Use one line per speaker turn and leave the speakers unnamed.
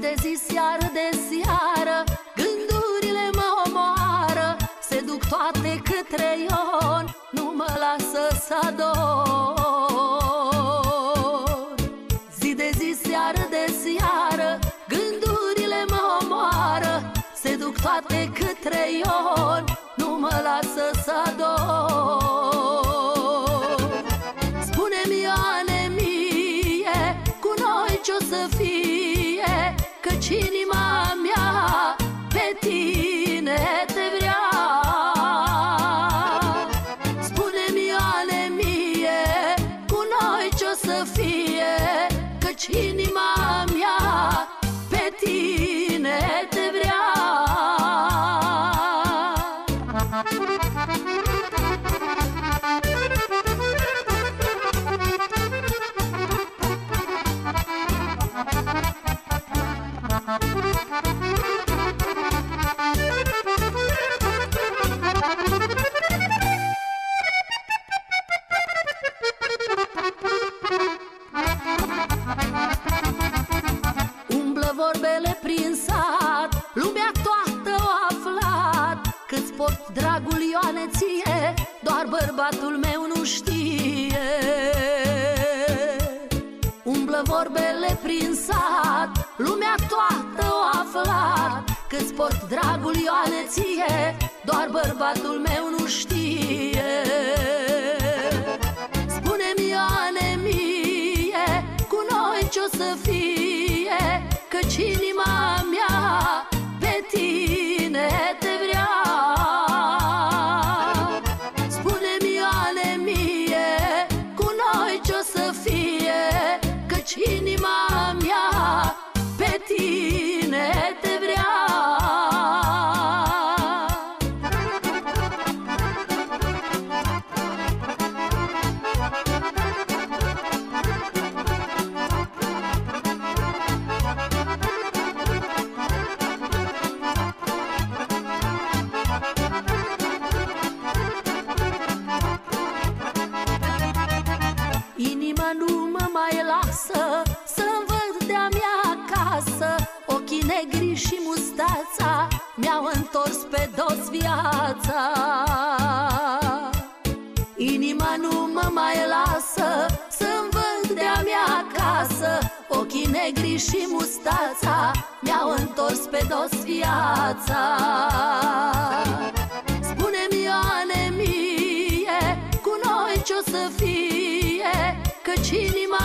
de zi, seară de seară Gândurile mă omoară Se duc toate către Ion Nu mă lasă să ador. Zi de zi, seară de seară Gândurile mă omoară Se duc toate către Ion Nu mă lasă să ador. Spune-mi, Ioane, mie Cu noi ce o să fie? Căci dragul Ioane ție Doar bărbatul meu nu știe. Umblă vorbele prin sat Lumea toată o aflat. Cât port dragul Ioane ție Doar bărbatul meu nu știe. Spune-mi, Ioane mie Cu noi ce-o să fie Căci inima întors pe dos viața. Inima nu mă mai lasă Să-mi văd de-a mea acasă. Ochii negri și mustața Mi-au întors pe dos viața. Spune-mi, Ioane mie Cu noi ce-o să fie Căci inima